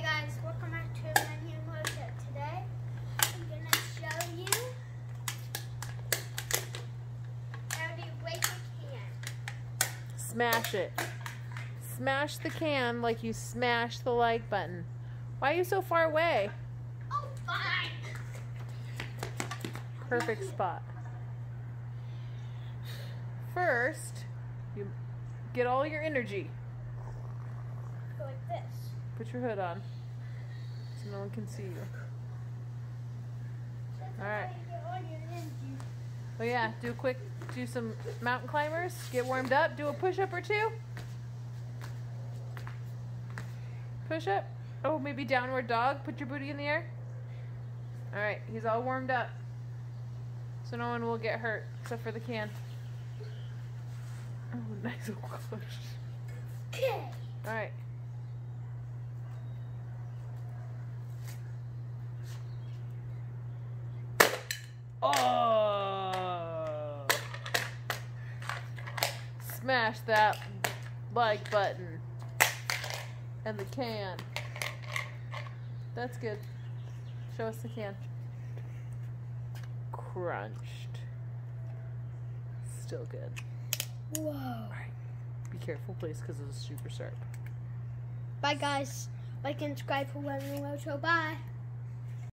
Hey guys, welcome back to Menu Mojo. Today, I'm gonna show you how to break a can. Smash it. Smash the can like you smash the like button. Why are you so far away? Oh, fine. Perfect spot. First, you get all your energy. Go like this. Put your hood on so no one can see you. All right. how you get all your energy. Oh yeah, do a quick, do some mountain climbers, get warmed up, do a push up or two. Push up. Oh, maybe downward dog. Put your booty in the air. All right, he's all warmed up. So no one will get hurt except for the can. Oh, nice little Oh! Smash that like button and the can. That's good. Show us the can. Crunched. Still good. Whoa. Alright. Be careful, please, because it's super sharp. Bye guys. Like and subscribe for Menu Mojo. Bye.